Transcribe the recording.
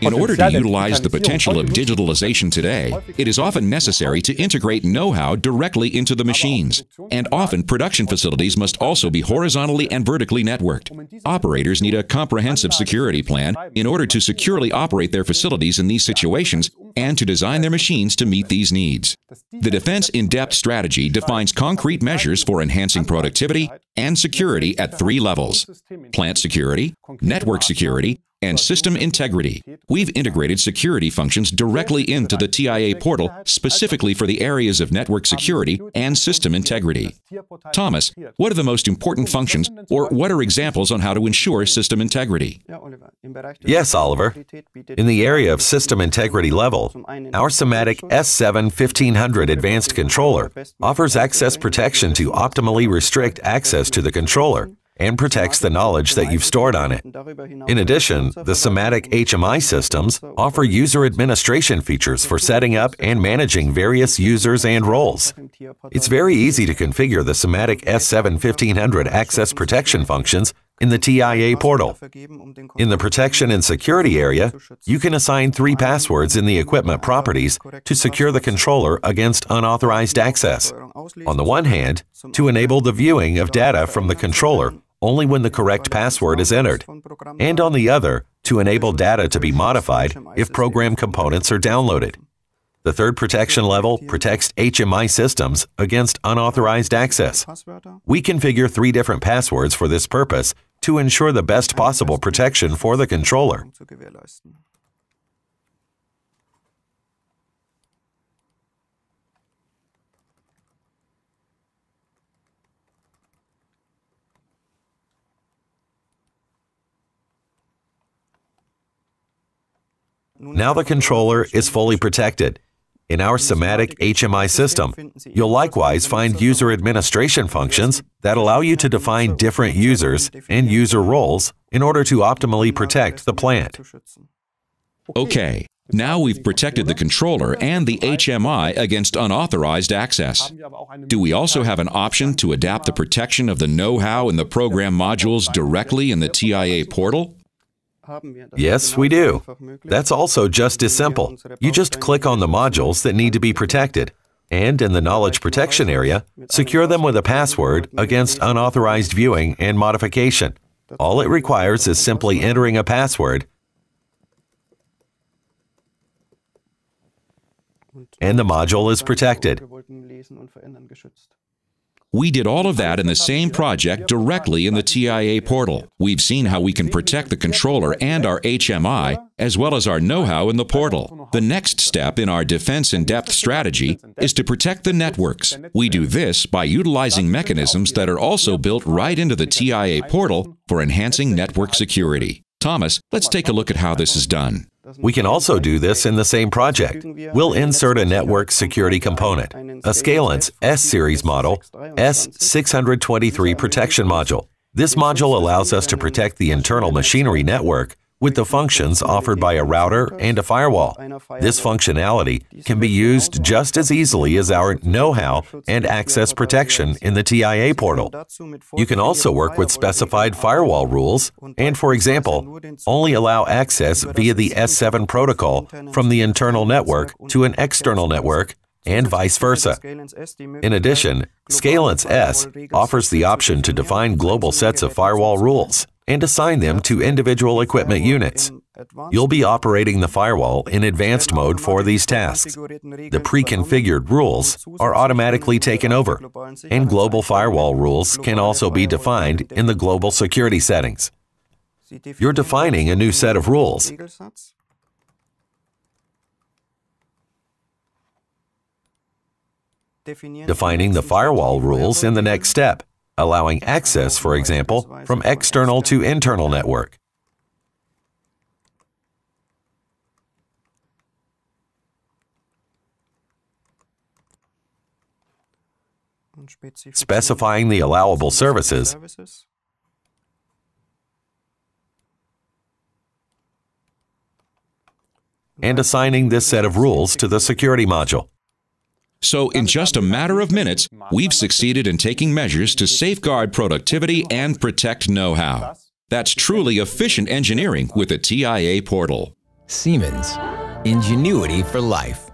In order to utilize the potential of digitalization today, it is often necessary to integrate know how directly into the machines. And often, production facilities must also be horizontally and vertically networked. Operators need a comprehensive security plan in order to securely operate their facilities in these situations and to design their machines to meet these needs. The Defense in Depth strategy defines concrete measures for enhancing productivity and security at three levels plant security, network security, and system integrity. We've integrated security functions directly into the TIA portal specifically for the areas of network security and system integrity. Thomas, what are the most important functions, or what are examples on how to ensure system integrity? Yes, Oliver. In the area of system integrity level, our Simatic S7 1500 Advanced Controller offers access protection to optimally restrict access to the controller and protects the knowledge that you've stored on it. In addition, the Simatic HMI systems offer user administration features for setting up and managing various users and roles. It's very easy to configure the Simatic S7 1500 access protection functions in the TIA portal. In the protection and security area, you can assign three passwords in the equipment properties to secure the controller against unauthorized access. On the one hand, to enable the viewing of data from the controller only when the correct password is entered, and on the other, to enable data to be modified if program components are downloaded. The third protection level protects HMI systems against unauthorized access. We configure three different passwords for this purpose to ensure the best possible protection for the controller. Now the controller is fully protected. In our Simatic HMI system, you'll likewise find user administration functions that allow you to define different users and user roles in order to optimally protect the plant. Okay, now we've protected the controller and the HMI against unauthorized access. Do we also have an option to adapt the protection of the know-how in the program modules directly in the TIA portal? Yes, we do. That's also just as simple. You just click on the modules that need to be protected, and in the knowledge protection area, secure them with a password against unauthorized viewing and modification. All it requires is simply entering a password, and the module is protected. We did all of that in the same project directly in the TIA portal. We've seen how we can protect the controller and our HMI, as well as our know-how in the portal. The next step in our defense in depth strategy is to protect the networks. We do this by utilizing mechanisms that are also built right into the TIA portal for enhancing network security. Thomas, let's take a look at how this is done. We can also do this in the same project. We'll insert a network security component, a Scalance S-Series model, S623 protection module. This module allows us to protect the internal machinery network with the functions offered by a router and a firewall. This functionality can be used just as easily as our know-how and access protection in the TIA portal. You can also work with specified firewall rules and, for example, only allow access via the S7 protocol from the internal network to an external network and vice versa. In addition, Scalance S offers the option to define global sets of firewall rules and assign them to individual equipment units. You'll be operating the firewall in advanced mode for these tasks. The pre-configured rules are automatically taken over, and global firewall rules can also be defined in the global security settings. You're defining a new set of rules. Defining the firewall rules in the next step allowing access, for example, from external to internal network. Specifying the allowable services and assigning this set of rules to the security module. So, in just a matter of minutes, we've succeeded in taking measures to safeguard productivity and protect know how. That's truly efficient engineering with the TIA portal. Siemens. Ingenuity for life.